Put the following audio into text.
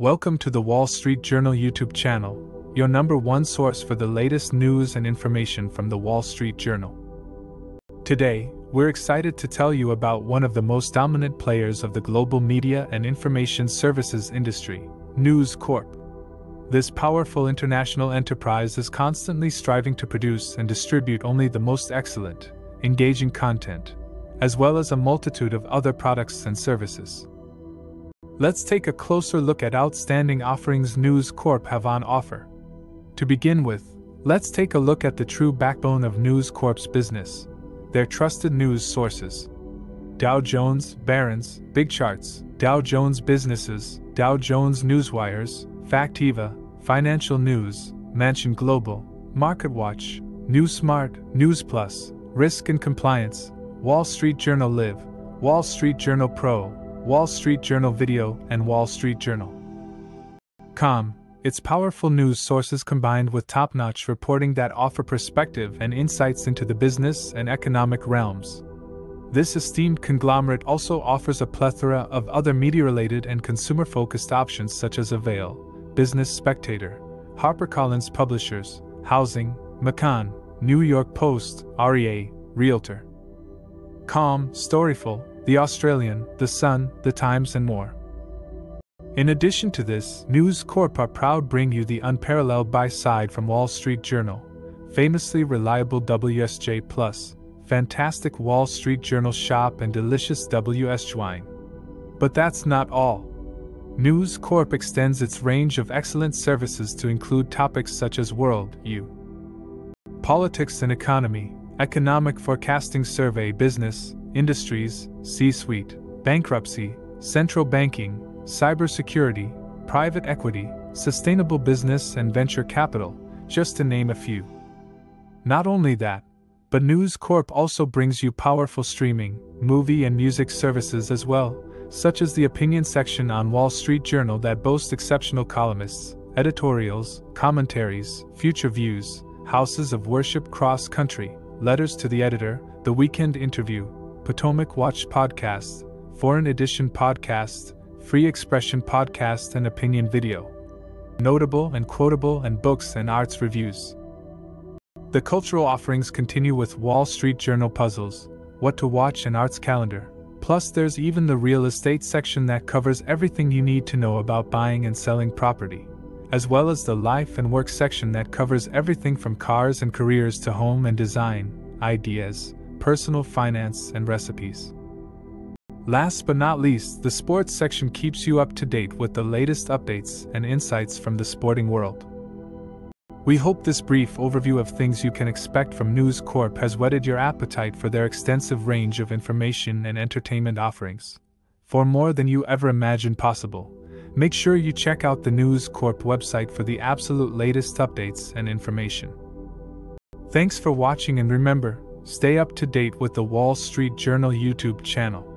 Welcome to the Wall Street Journal YouTube channel, your number one source for the latest news and information from the Wall Street Journal. Today, we're excited to tell you about one of the most dominant players of the global media and information services industry, News Corp. This powerful international enterprise is constantly striving to produce and distribute only the most excellent, engaging content, as well as a multitude of other products and services. Let's take a closer look at outstanding offerings News Corp have on offer. To begin with, let's take a look at the true backbone of News Corp's business their trusted news sources. Dow Jones, Barron's, Big Charts, Dow Jones Businesses, Dow Jones Newswires, Factiva, Financial News, Mansion Global, MarketWatch, Newsmart, News Plus, Risk and Compliance, Wall Street Journal Live, Wall Street Journal Pro, Wall Street Journal Video, and Wall Street Journal. Com, its powerful news sources combined with top notch reporting that offer perspective and insights into the business and economic realms. This esteemed conglomerate also offers a plethora of other media related and consumer focused options such as Avail, Business Spectator, HarperCollins Publishers, Housing, Makaan, New York Post, REA, Realtor. Com, Storyful, the Australian, The Sun, The Times, and more. In addition to this, News Corp are proud bring you the unparalleled buy side from Wall Street Journal, famously reliable WSJ Plus, fantastic Wall Street Journal shop, and delicious WS wine. But that's not all. News Corp extends its range of excellent services to include topics such as world, U, politics and economy, economic forecasting survey, business, industries, C suite, bankruptcy, central banking, cybersecurity, private equity, sustainable business, and venture capital, just to name a few. Not only that, but News Corp also brings you powerful streaming, movie, and music services as well, such as the opinion section on Wall Street Journal that boasts exceptional columnists, editorials, commentaries, future views, houses of worship cross country, letters to the editor, the weekend interview, Potomac Watch Podcast, Foreign Edition Podcast, Free Expression Podcast, and Opinion Video. Notable and quotable and books and arts reviews. The cultural offerings continue with Wall Street Journal puzzles, what to watch, and arts calendar. Plus, there's even the real estate section that covers everything you need to know about buying and selling property, as well as the life and work section that covers everything from cars and careers to home and design, ideas, personal finance, and recipes. Last but not least, the sports section keeps you up to date with the latest updates and insights from the sporting world. We hope this brief overview of things you can expect from News Corp has whetted your appetite for their extensive range of information and entertainment offerings. For more than you ever imagined possible, make sure you check out the News Corp website for the absolute latest updates and information. Thanks for watching and remember, Stay up to date with the Wall Street Journal YouTube channel.